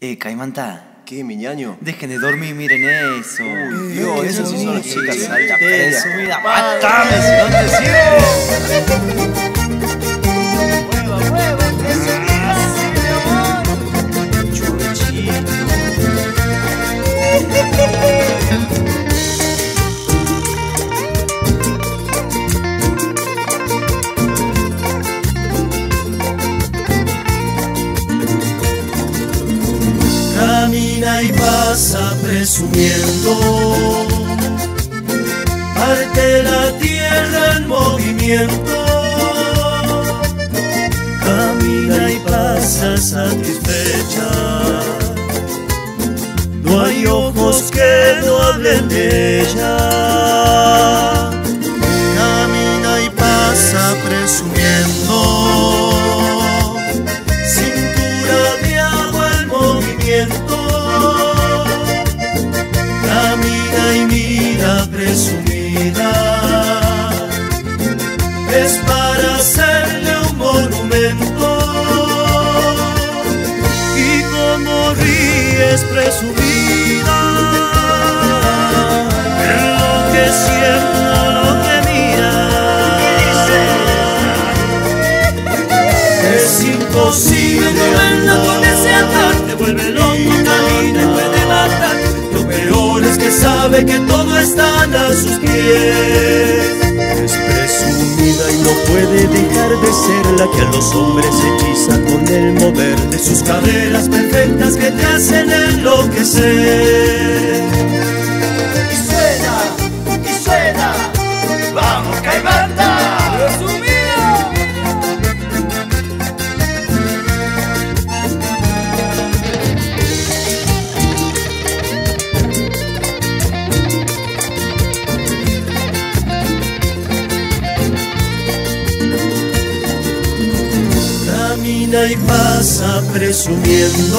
Eh, Caimanta, ¿Qué, mi ñaño? dejen de dormir, miren eso. Uy, Dios, esas sí son las chicas vida, mátame si no te sigo. Presumiendo, parte la tierra en movimiento. Camina y pasa satisfecha, no hay ojos que no hablen de ella. Ríes presumida, lo que siento, lo que mira. Es imposible verla con ese andar Te vuelve loco, camina y puede matar. Lo peor es que sabe que todo está a sus pies puede dejar de ser La que a los hombres hechiza con el mover De sus caderas perfectas que te hacen enloquecer Camina y pasa presumiendo.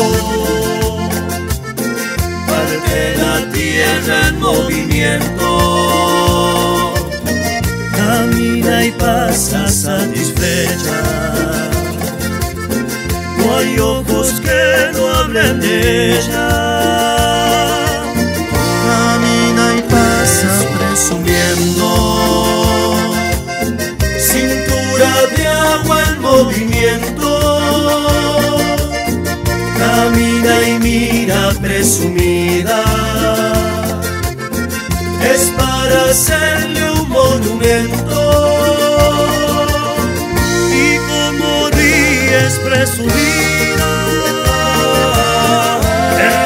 Parte la tierra en movimiento. Camina y pasa satisfecha. No hay ojos que no hablen de ella presumida, es para hacerle un monumento. Y como ríes presumida,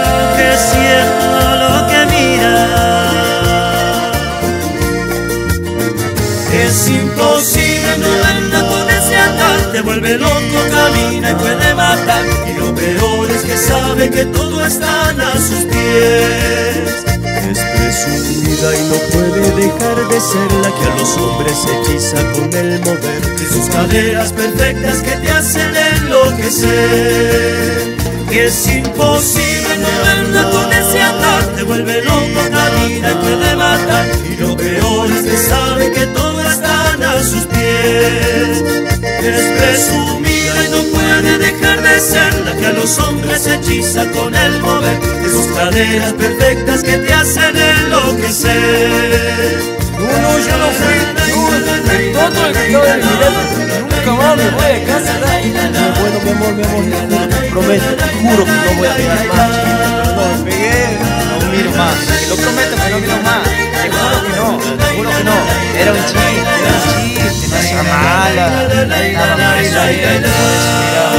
lo que siento, lo que mira. Es imposible Te vuelve loco, camina y puede matar. Y lo peor es que sabe que todo está a sus pies. Es presumida y no puede dejar de ser La que a los hombres hechiza con el mover. De sus caderas perfectas que te hacen enloquecer. Y es imposible no verla con ese andar Te vuelve loco, Es presumida y no puede dejar de ser La que a los hombres hechiza con el mover De sus caderas perfectas que te hacen enloquecer Uno yo no fui, todo el que mi nunca más me voy a casa. No, bueno, mi amor, mi amor, te juro, te prometo, te juro que no voy a pegar más. No, pegué, no miro más. Te lo prometo que no miro más. Te juro que no, te juro que no. Era un chiste, era un chiste, no sea mala. Estaba mal, I know.